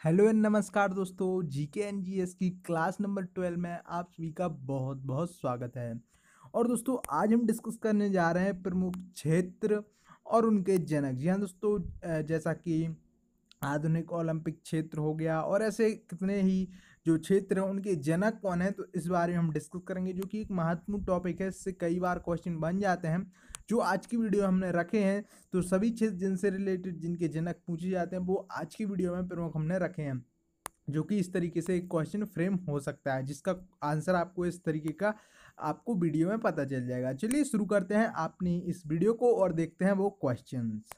Hello and नमस्कार दोस्तों, GK and G S की क्लास नंबर ट्वेल्व में आप सभी का बहुत बहुत स्वागत है। और दोस्तों, आज हम डिस्कस करने जा रहे हैं प्रमुख क्षेत्र और उनके जनक। जी हाँ दोस्तों जैसा कि आधुनिक ओलंपिक क्षेत्र हो गया और ऐसे कितने ही जो क्षेत्र हैं, उनके जनक कौन है तो इस बारे में हम डिस्कस करेंगे, जो कि एक महत्वपूर्ण टॉपिक है। इससे कई बार क्वेश्चन बन जाते हैं। जो आज की वीडियो हमने रखे हैं तो सभी क्षेत्र जिनसे रिलेटेड जिनके जनक पूछे जाते हैं, वो आज की वीडियो में प्रमुख हमने रखे हैं, जो कि इस तरीके से एक क्वेश्चन फ्रेम हो सकता है, जिसका आंसर आपको इस तरीके का आपको वीडियो में पता चल जाएगा। चलिए शुरू करते हैं आपने इस वीडियो को और देखते हैं वो क्वेश्चंस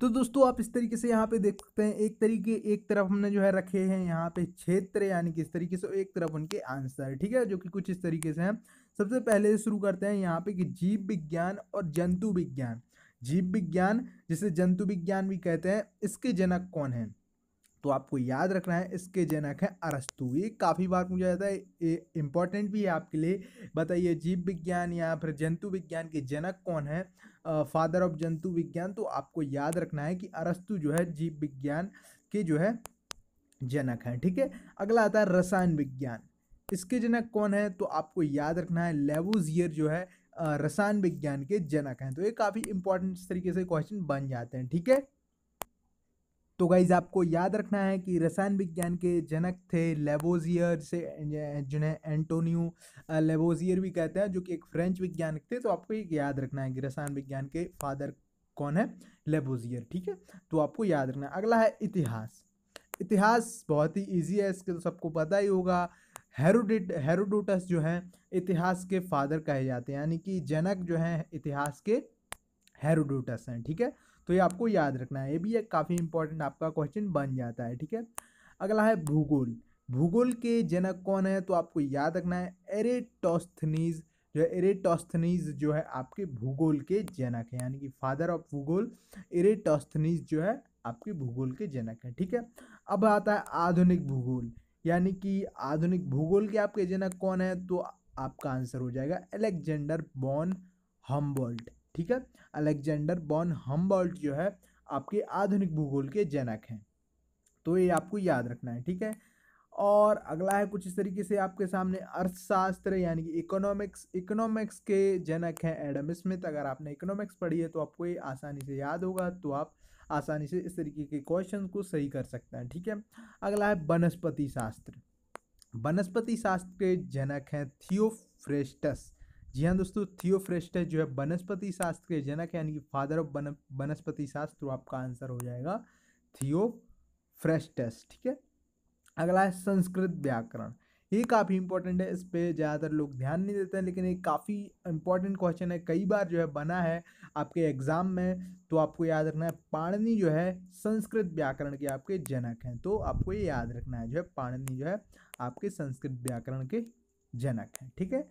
तो दोस्तों, आप इस तरीके से यहाँ पे देख सकते हैं, एक तरीके, एक तरफ़ हमने जो है रखे हैं यहाँ पे क्षेत्र, यानी कि इस तरीके से एक तरफ़ उनके आंसर, ठीक है, जो कि कुछ इस तरीके से हैं। सबसे पहले शुरू करते हैं यहाँ पे कि जीव विज्ञान और जंतु विज्ञान। जीव विज्ञान, जिसे जंतु विज्ञान भी कहते हैं, इसके जनक कौन है? तो आपको याद रखना है, इसके जनक है अरस्तु। ये काफ़ी बार पूछा जाता है, ये इंपॉर्टेंट भी है आपके लिए। बताइए, जीव विज्ञान या फिर जंतु विज्ञान के जनक कौन है? फादर ऑफ़ जंतु विज्ञान तो आपको याद रखना है कि अरस्तु जो है जीव विज्ञान के जो है जनक हैं, ठीक है? अगला आता है रसायन विज्ञान। इसके जनक कौन है? तो आपको याद रखना है, लेवोजियर जो है रसायन विज्ञान के जनक हैं। तो ये काफ़ी इंपॉर्टेंट तरीके से क्वेश्चन बन जाते हैं, ठीक है? तो गाइज़ आपको याद रखना है कि रसायन विज्ञान के जनक थे लेबोजियर से जिन्हें एंटोनियो लेबोजियर भी कहते हैं, जो कि एक फ्रेंच वैज्ञानिक थे। तो आपको एक याद रखना है कि रसायन विज्ञान के फादर कौन है? लेबोजियर ठीक है? तो आपको याद रखना अगला है इतिहास। इतिहास बहुत ही ईजी है, इसके तो सबको पता ही होगा। हेरोडिट हेरोडोटस जो है, इतिहास के फादर कहे जाते हैं। यानी कि जनक जो है, इतिहास के हेरोडोटस हैं, ठीक है? तो ये आपको याद रखना है। ये भी एक काफ़ी इंपॉर्टेंट आपका क्वेश्चन बन जाता है, ठीक है? अगला है भूगोल। भूगोल के जनक कौन है? तो आपको याद रखना है, एरेटोस्थनीज, जो है, एरेटोस्थनीज जो है आपके भूगोल के जनक है, यानी कि फादर ऑफ़ भूगोल, एरेटोस्थनीज जो है आपके भूगोल के जनक है, ठीक है? अब आता है आधुनिक भूगोल, यानी कि आधुनिक भूगोल के आपके जनक कौन है? तो आपका आंसर हो जाएगा एलेक्जेंडर बॉन हम्बोल्ट ठीक है? अलेक्जेंडर बॉन हम्बर्ट जो है, आपके आधुनिक भूगोल के जनक हैं। तो ये आपको याद रखना है, ठीक है? और अगला है कुछ इस तरीके से आपके सामने अर्थशास्त्र, यानी कि इकोनॉमिक्स इकोनॉमिक्स के जनक हैं एडम स्मिथ। अगर आपने इकोनॉमिक्स पढ़ी है तो आपको ये आसानी से याद होगा तो आप आसानी से इस तरीके के क्वेश्चन को सही कर सकते हैं, ठीक है? अगला है वनस्पति शास्त्र। वनस्पति शास्त्र के जनक हैं थियोफ्रेस्टस। जी हाँ दोस्तों, थियोफ्रेस्टस जो है वनस्पति शास्त्र के जनक यानी कि फादर ऑफ़ वनस्पति शास्त्र तो आपका आंसर हो जाएगा थियोफ्रेस्टस, ठीक है? अगला है संस्कृत व्याकरण। ये काफ़ी इंपॉर्टेंट है, इस पर ज़्यादातर लोग ध्यान नहीं देते हैं, लेकिन ये काफ़ी इंपॉर्टेंट क्वेश्चन है। कई बार जो है बना है आपके एग्ज़ाम में तो आपको याद रखना है, पाणनी जो है संस्कृत व्याकरण के आपके जनक हैं। तो आपको ये याद रखना है, जो है पाणनी जो है आपके संस्कृत व्याकरण के जनक हैं, ठीक है?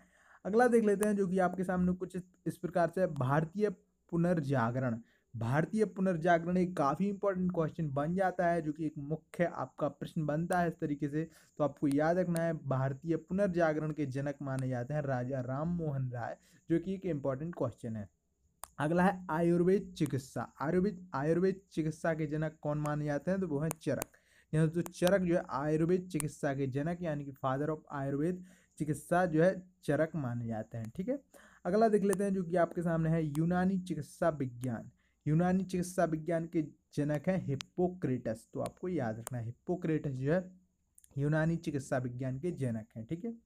अगला देख लेते हैं जो कि आपके सामने कुछ इस प्रकार से भारतीय पुनर्जागरण। भारतीय पुनर्जागरण एक काफ़ी इंपॉर्टेंट क्वेश्चन बन जाता है, जो कि एक मुख्य आपका प्रश्न बनता है इस तरीके से। तो आपको याद रखना है, भारतीय पुनर्जागरण के जनक माने जाते हैं राजा राम मोहन राय, जो कि एक इंपॉर्टेंट क्वेश्चन है। अगला है आयुर्वेद चिकित्सा। आयुर्वेद आयुर्वेद चिकित्सा के जनक कौन माने जाते हैं? तो वो है चरक। यहाँ तो चरक जो है आयुर्वेद चिकित्सा के जनक, यानी कि फादर ऑफ़ आयुर्वेद। चिकित्सा जो है चरक माने जाते हैं, ठीक है? अगला देख लेते हैं जो कि आपके सामने है, यूनानी चिकित्सा विज्ञान। यूनानी चिकित्सा विज्ञान के जनक हैं हिप्पोक्रेटस तो आपको याद रखना है, हिप्पोक्रेटस जो है यूनानी चिकित्सा विज्ञान के जनक हैं, ठीक है? थीके?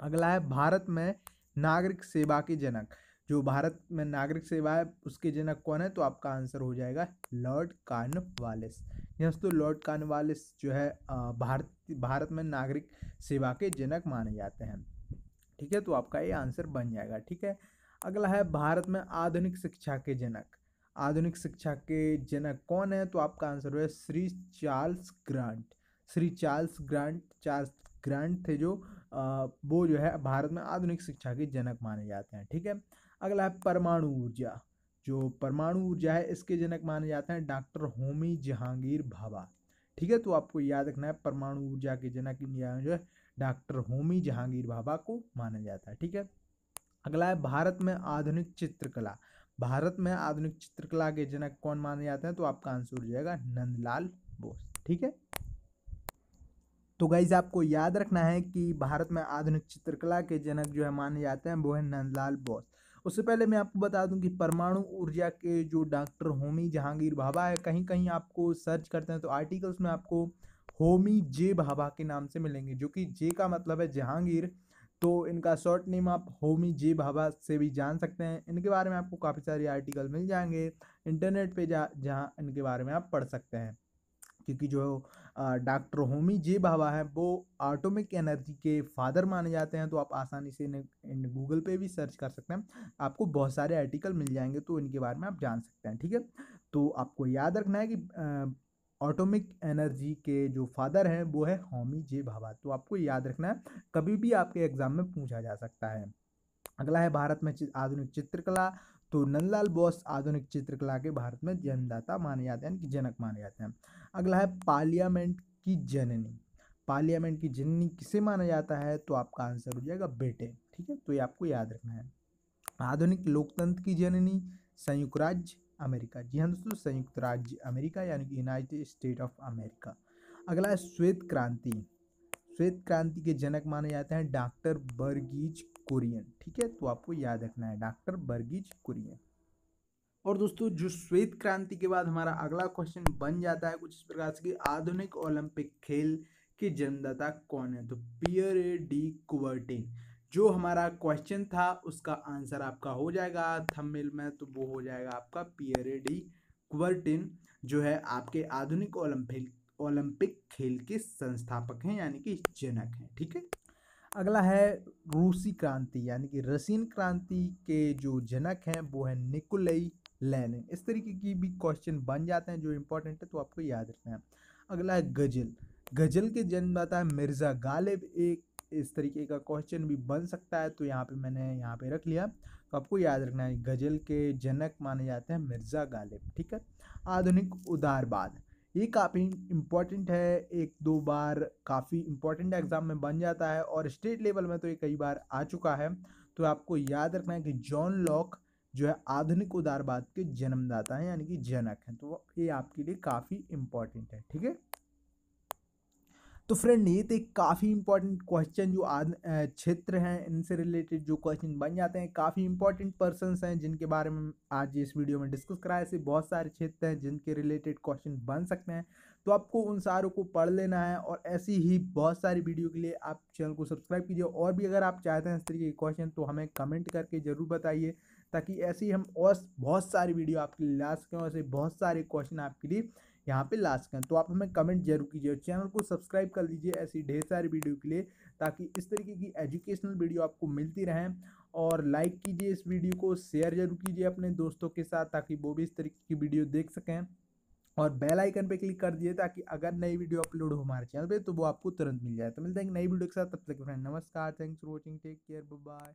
अगला है भारत में नागरिक सेवा के जनक। जो भारत में नागरिक सेवा है, उसके जनक कौन है? तो आपका आंसर हो जाएगा, लॉर्ड कार्नवालिस। यस तो लॉर्ड कार्नवालिस जो है भारत भारत में नागरिक सेवा के जनक माने जाते हैं। ठीक है तो आपका ये आंसर बन जाएगा। ठीक है, अगला है भारत में आधुनिक शिक्षा के जनक। आधुनिक शिक्षा के जनक कौन है? तो आपका आंसर है Shri Charles Grant. Shri Charles Grant Charles Grant थे जो वो जो है, भारत में आधुनिक शिक्षा के जनक माने जाते हैं। ठीक है, अगला है परमाणु ऊर्जा। जो परमाणु ऊर्जा है, इसके जनक माने जाते हैं डॉक्टर होमी जहांगीर भाभा। ठीक है तो आपको याद रखना है, परमाणु ऊर्जा के जनक जो है, डॉक्टर होमी जहांगीर भाभा को माना जाता है। ठीक है, अगला है भारत में आधुनिक चित्रकला। भारत में आधुनिक चित्रकला के जनक कौन माने जाते हैं? तो आपका आंसर हो जाएगा नंदलाल बोस। ठीक है तो गाइज़ आपको याद रखना है कि भारत में आधुनिक चित्रकला के जनक जो है माने जाते हैं, वो है नंदलाल बोस। उससे पहले मैं आपको बता दूँ कि परमाणु ऊर्जा के जो डॉक्टर होमी जहांगीर भाभा है, कहीं कहीं आपको सर्च करते हैं तो आर्टिकल्स में आपको होमी जे भाभा के नाम से मिलेंगे, जो कि जे का मतलब है जहांगीर। तो इनका शॉर्ट नेम आप होमी जे भाभा से भी जान सकते हैं। इनके बारे में आपको काफ़ी सारे आर्टिकल मिल जाएँगे। इंटरनेट पे जा, जहाँ इनके बारे में आप पढ़ सकते हैं। क्योंकि जो डॉक्टर होमी जे भाभा है, वो आटोमिक एनर्जी के फादर माने जाते हैं तो आप आसानी से इन गूगल पे भी सर्च कर सकते हैं। आपको बहुत सारे आर्टिकल मिल जाएँगे तो इनके बारे में आप जान सकते हैं, ठीक है? तो आपको याद रखना है कि ऑटोमिक एनर्जी के जो फादर हैं, वो है होमी जे भाभा तो आपको याद रखना है, कभी भी आपके एग्ज़ाम में पूछा जा सकता है। अगला है भारत में आधुनिक चित्रकला तो नंदलाल बोस आधुनिक चित्रकला के भारत में जन्मदाता माने जाते हैं कि जनक माने जाते हैं। अगला है पार्लियामेंट की जननी। पार्लियामेंट की जननी किसे माना जाता है? तो आपका आंसर हो जाएगा बेटे, ठीक है? तो ये आपको याद रखना है। आधुनिक लोकतंत्र की जननी, संयुक्त राज्य अमेरिका। जी हाँ दोस्तों, संयुक्त राज्य अमेरिका यानी कि यूनाइटेड स्टेट ऑफ़ अमेरिका अगला है श्वेत क्रांति। श्वेत क्रांति के जनक माने जाते हैं डॉक्टर बर्गीज कुरियन। ठीक है तो आपको याद रखना है, डॉक्टर बर्गीज कुरियन। और दोस्तों, जो श्वेत क्रांति के बाद हमारा अगला क्वेश्चन बन जाता है कुछ इस प्रकार से आधुनिक ओलंपिक खेल के जन्मदाता कौन है? तो पियर ए डी कुवर्टिन। जो हमारा क्वेश्चन था, उसका आंसर आपका हो जाएगा थंबनेल में तो वो हो जाएगा आपका पियर ए डी कुवर्टिन, जो है आपके आधुनिक ओलंपिक ओलंपिक खेल के संस्थापक हैं, यानी कि जनक हैं, ठीक है? अगला है रूसी क्रांति, यानी कि रशियन क्रांति के जो जनक हैं, वो है निकोलई लेनिन। इस तरीके की भी क्वेश्चन बन जाते हैं, जो इम्पोर्टेंट है तो आपको याद रखना है। अगला है गज़ल। गज़ल के जन्मदाता है मिर्ज़ा गालिब। एक इस तरीके का क्वेश्चन भी बन सकता है तो यहाँ पे मैंने यहाँ पे रख लिया। तो आपको याद रखना है, गज़ल के जनक माने जाते हैं मिर्ज़ा गालिब, ठीक है? आधुनिक उदारवाद। ये काफ़ी इम्पोर्टेंट है। एक, दो बार काफ़ी इम्पोर्टेंट एग्ज़ाम में बन जाता है और स्टेट लेवल में तो ये कई बार आ चुका है। तो आपको याद रखना है कि जॉन लॉक जो है आधुनिक उदारवाद के जन्मदाता हैं, यानी कि जनक हैं। तो ये आपके लिए काफ़ी इम्पोर्टेंट है, ठीक है? तो फ्रेंड ये थे काफ़ी इंपॉर्टेंट क्वेश्चन जो आज क्षेत्र हैं, इनसे रिलेटेड जो क्वेश्चन बन जाते हैं, काफ़ी इंपॉर्टेंट पर्सनस हैं जिनके बारे में आज इस वीडियो में डिस्कस कराया ऐसे बहुत सारे क्षेत्र हैं जिनके रिलेटेड क्वेश्चन बन सकते हैं। तो आपको उन सारों को पढ़ लेना है और ऐसी ही बहुत सारी वीडियो के लिए आप चैनल को सब्सक्राइब कीजिए और भी अगर आप चाहते हैं इस तरीके के क्वेश्चन तो हमें कमेंट करके ज़रूर बताइए ताकि ऐसी हम और बहुत सारी वीडियो आपके लिए ला सकें और ऐसे बहुत सारे क्वेश्चन आपके लिए यहाँ पे ला सकें तो आप हमें कमेंट ज़रूर कीजिए और चैनल को सब्सक्राइब कर लीजिए ऐसी ढेर सारी वीडियो के लिए ताकि इस तरीके की एजुकेशनल वीडियो आपको मिलती रहें और लाइक कीजिए इस वीडियो को शेयर ज़रूर कीजिए अपने दोस्तों के साथ ताकि वो भी इस तरीके की वीडियो देख सकें। और बेल आइकन पे क्लिक कर दिए ताकि अगर नई वीडियो अपलोड हो हमारे चैनल पे तो वो आपको तुरंत मिल जाए। तो मिलते हैं नई वीडियो के साथ। तब तक फ्रेंड नमस्कार। Thanks for watching take care bye